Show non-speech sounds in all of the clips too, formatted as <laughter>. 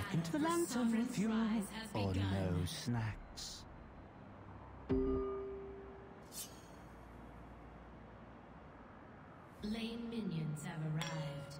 Back into the lantern with you, or no snacks. Lane minions have arrived.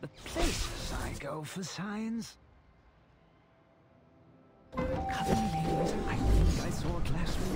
The places I go for signs.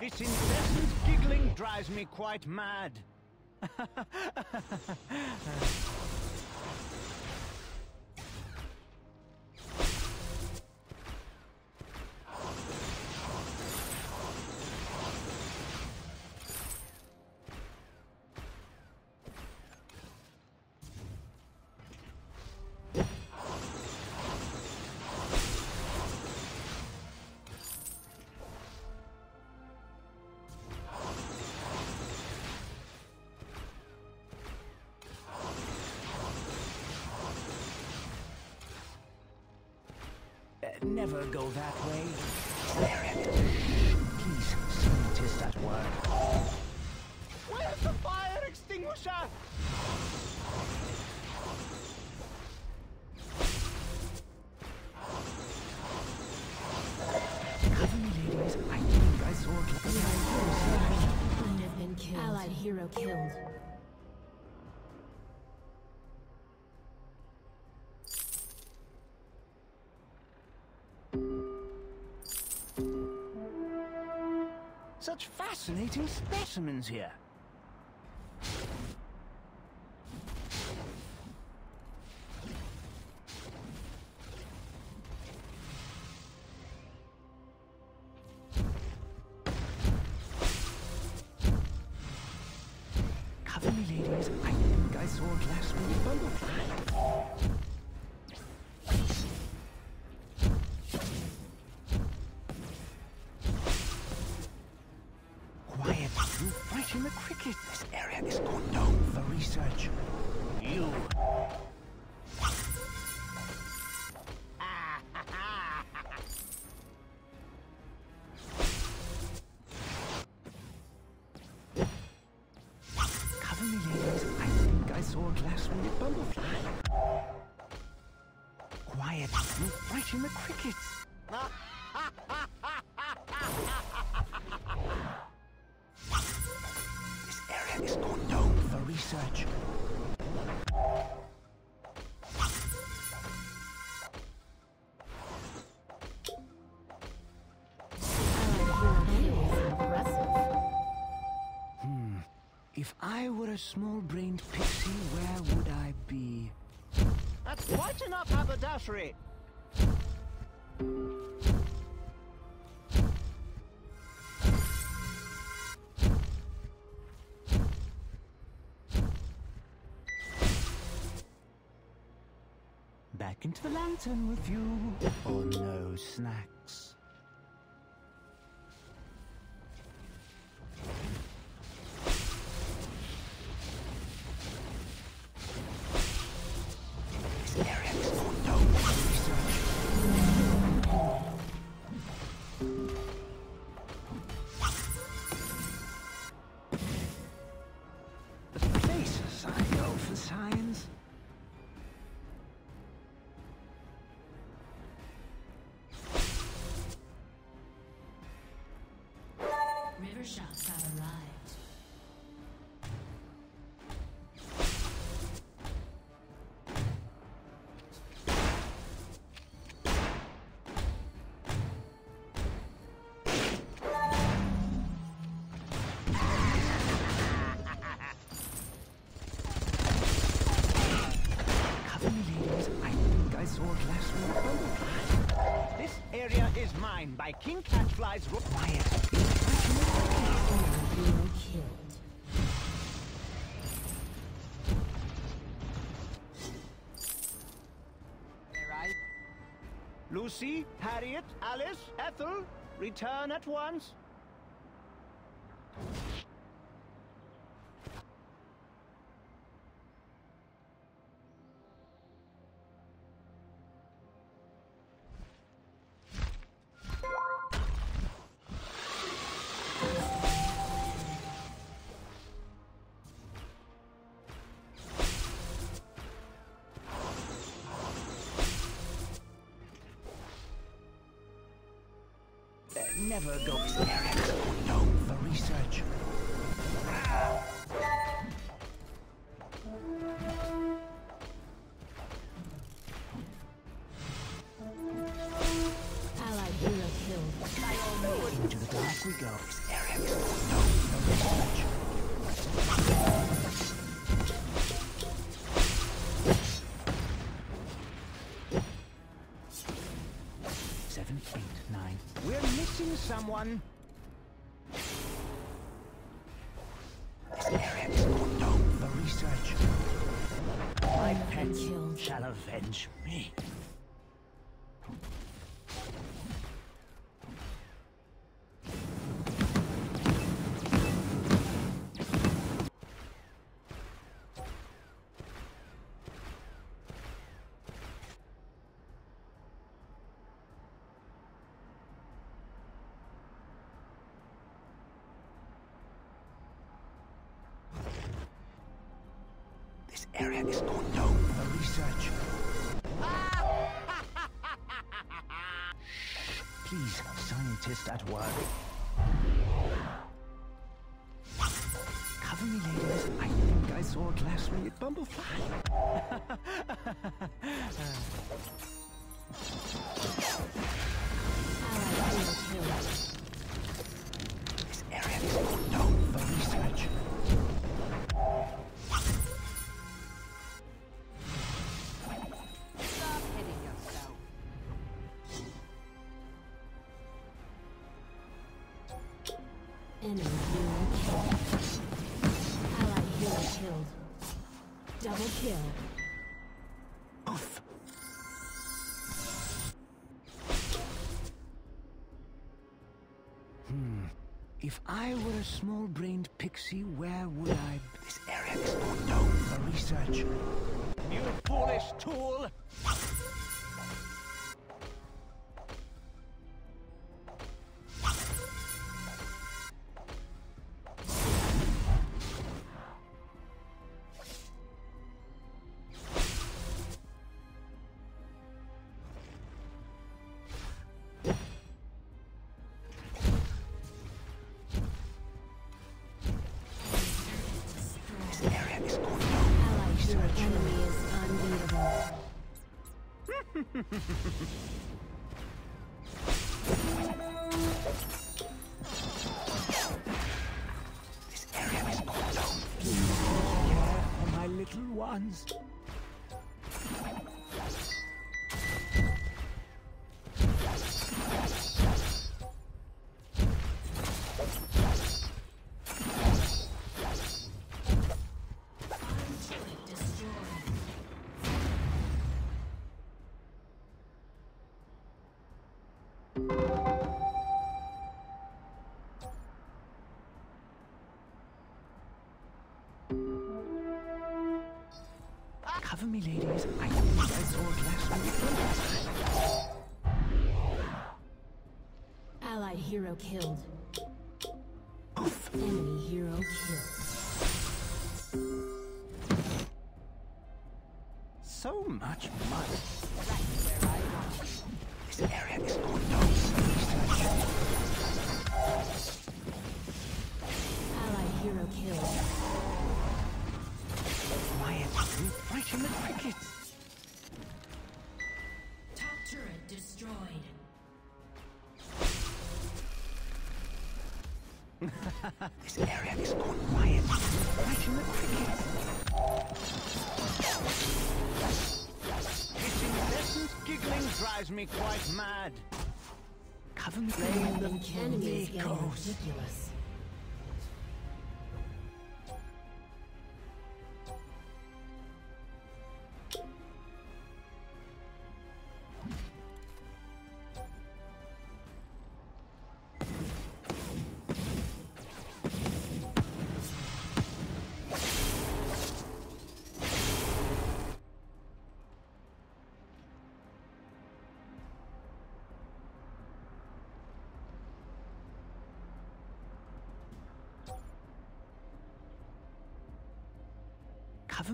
This incessant giggling drives me quite mad. <laughs> go that way. Spirit. Please, scientist at work. Where's the fire extinguisher? Cover me, ladies. I think I saw a glass. Queen has been killed. Allied hero killed. Such fascinating specimens here. Research. You. Cover me, ladies. I think I saw a glass-winged bumblefly. Quiet, You're frighten the crickets. Small-brained pixie, where would I be? That's quite enough haberdashery! Back into the lantern with you, or no snacks. By King Catchfly's ro- Quiet. Lucy, Harriet, Alice, Ethel, return at once. Never go Eric. No, for research. Allied hero killed. Into the dark we go. Eric. No, no research. Missing area is not known for research. Shh, <laughs> Please, scientist at work. Cover me, ladies. I think I saw a glass-winged bumblefly. <laughs> Hmm. If I were a small-brained pixie, where would I be? This area is not known for research. You foolish tool! Me, ladies. I think I saw glass-winged. Allied hero killed. Oof. Enemy hero killed. So much mud. Right frighten the crickets. Top turret destroyed. <laughs> This area is not quiet. You frighten the crickets. This incessant giggling drives me quite mad. Cover me. Enemy is getting Echoes. ridiculous.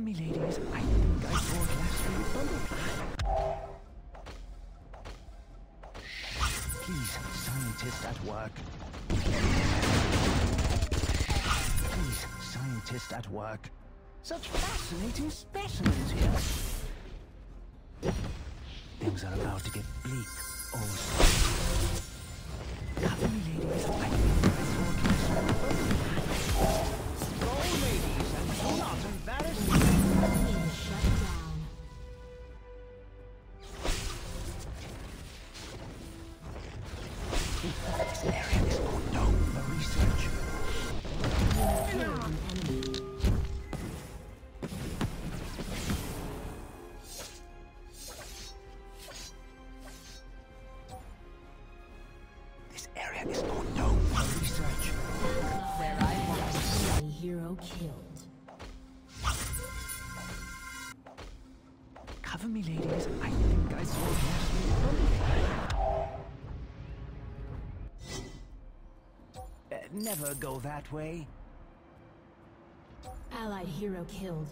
Me, ladies. I think I saw a glass butterfly. Please, scientist at work. Please, scientist at work. Such fascinating specimens here. Things are about to get bleak. Oh, Me, ladies. I think I saw uh, Never go that way. Allied hero killed.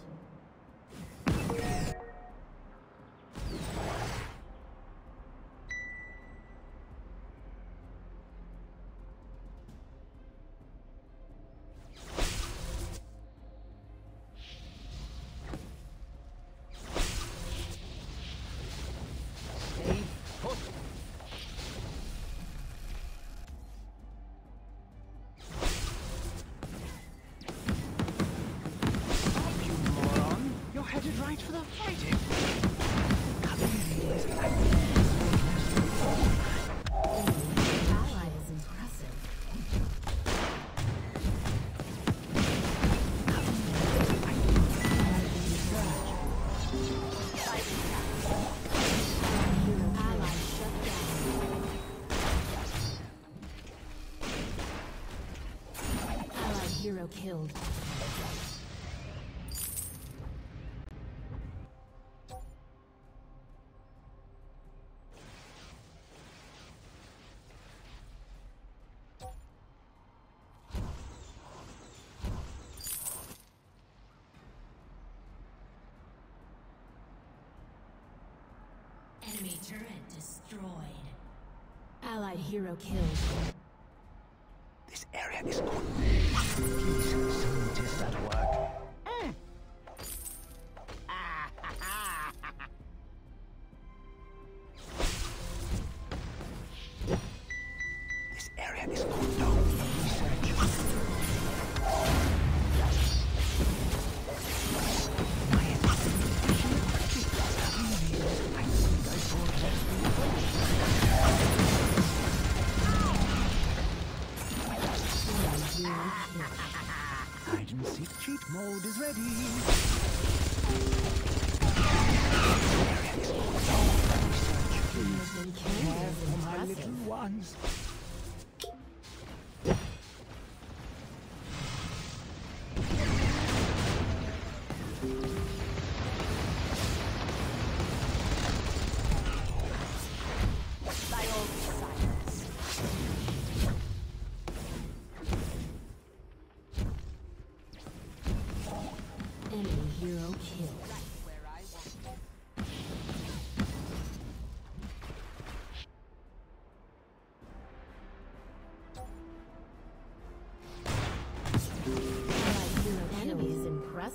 Killed. Enemy turret destroyed. Allied hero killed.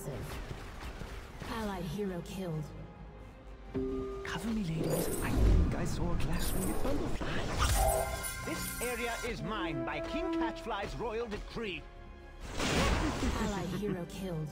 Impressive. Allied hero killed. Cover me, ladies. I think I saw a glass-winged butterfly. This area is mine by King Catchfly's royal decree. Allied hero killed.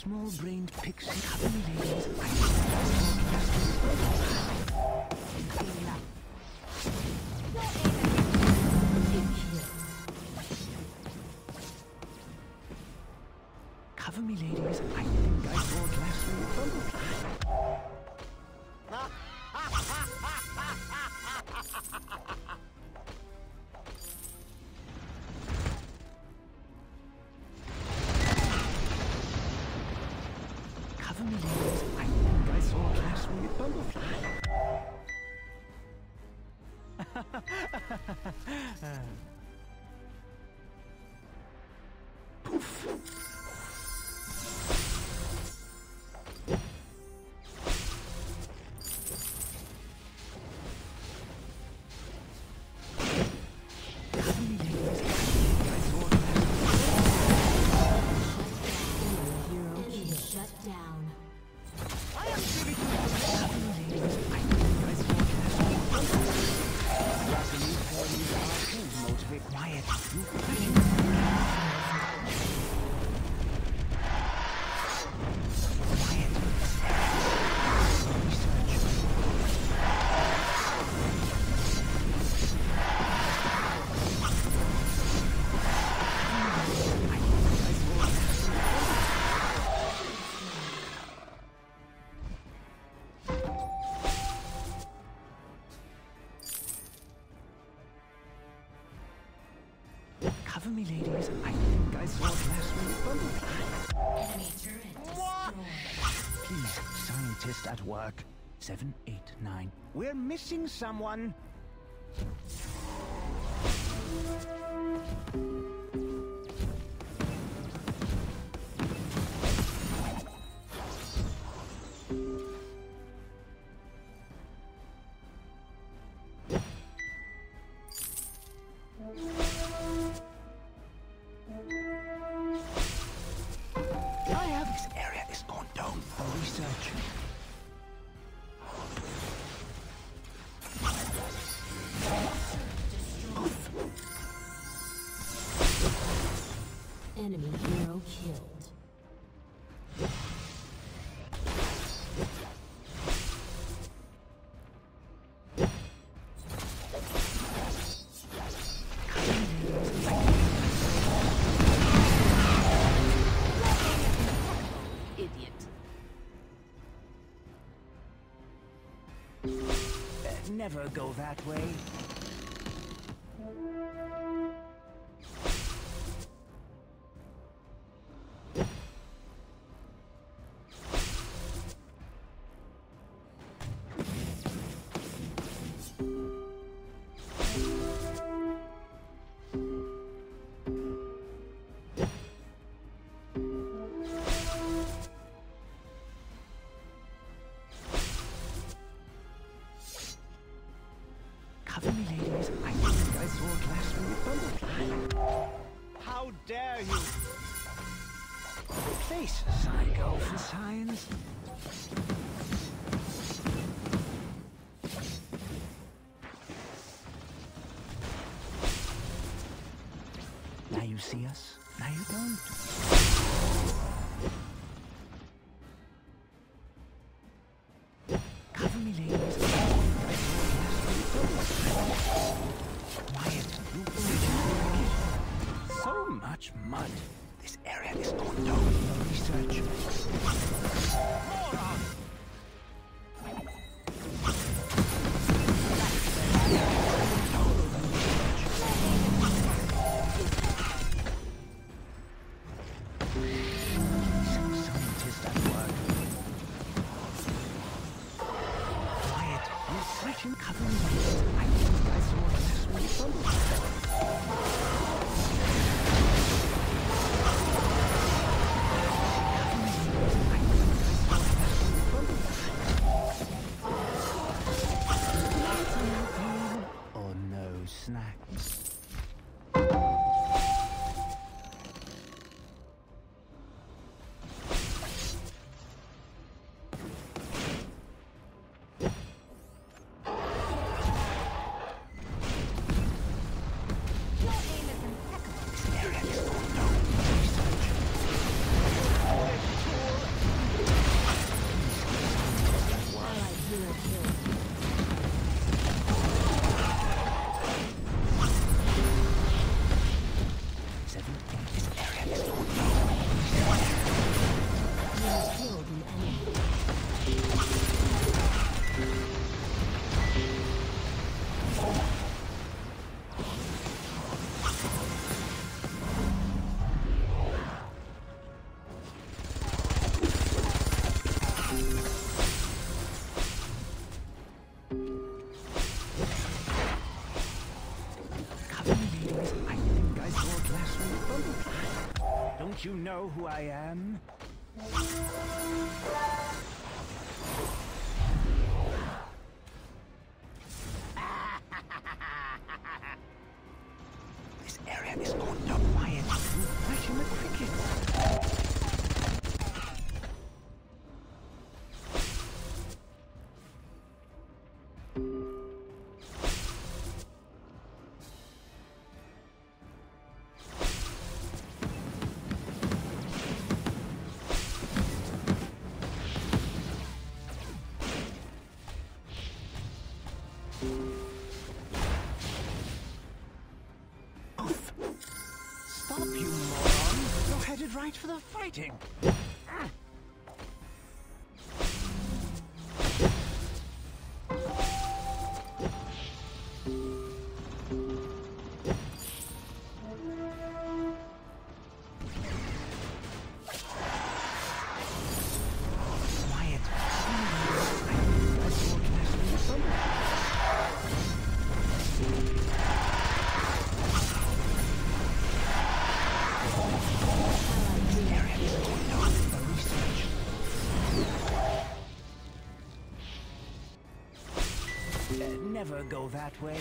small-brained pixie scientist at work. Seven, eight, nine. We're missing someone. never go that way. Now you see us, now you don't. snacks. You know who I am? right for the fighting. ever go that way?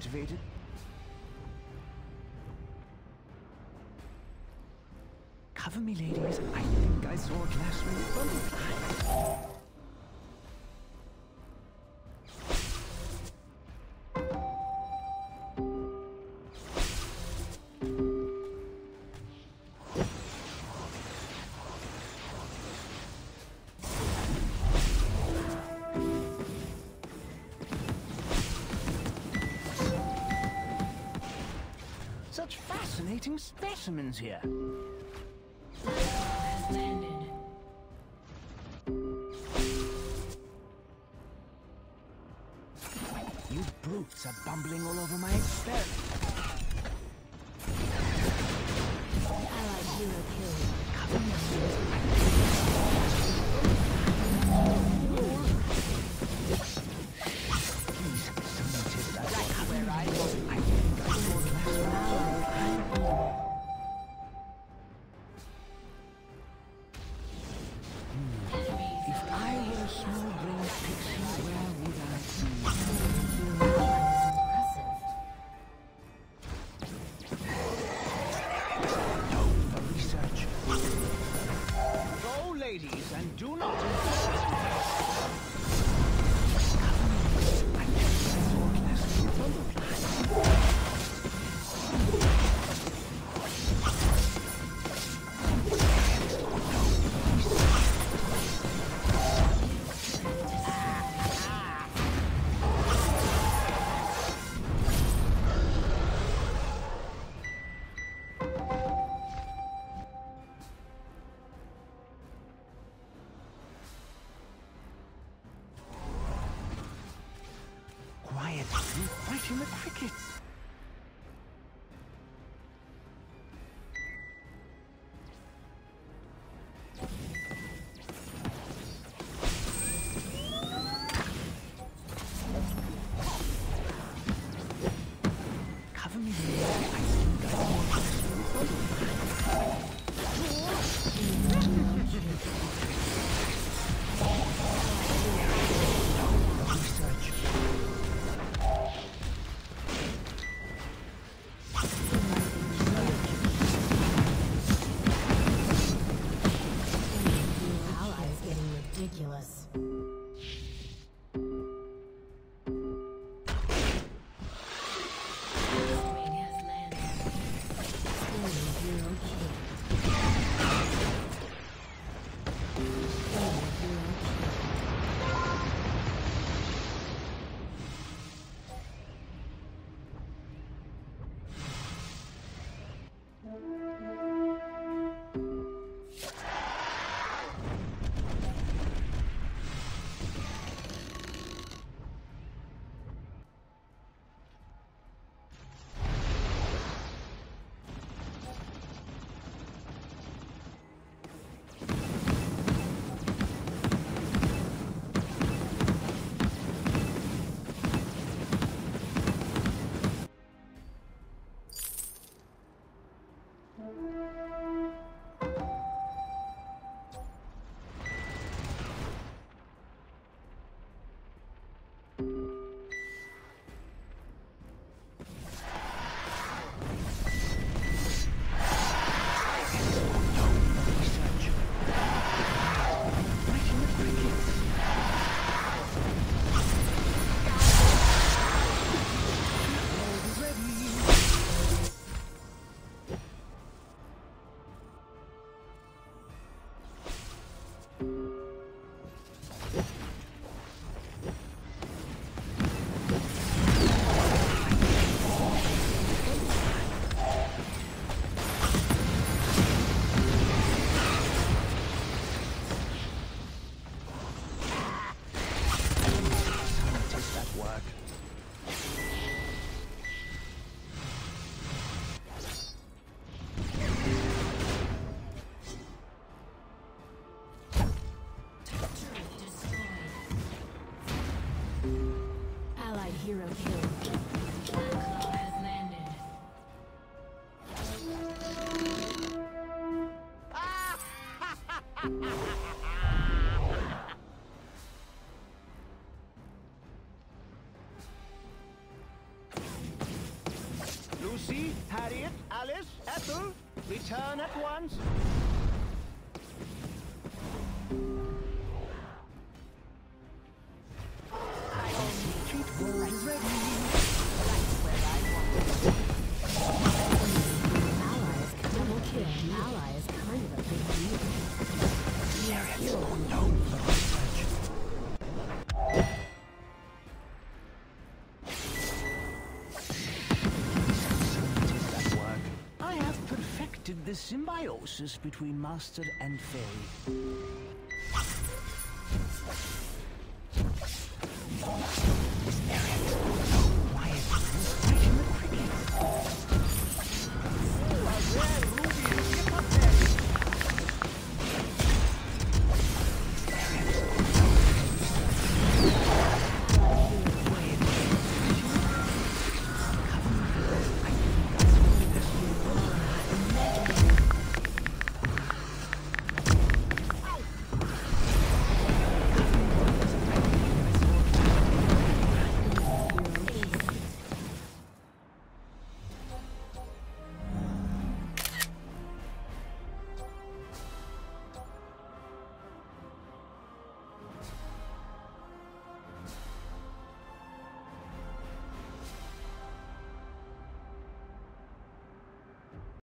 motivated? Cover me, ladies. I think I saw a glass ring. specimens here. You brutes are bumbling all over my experiment. Allied hero killed. Hero kill. Lucy, Harriet, Alice, Ethel, return at once. symbiosis between master and fairy.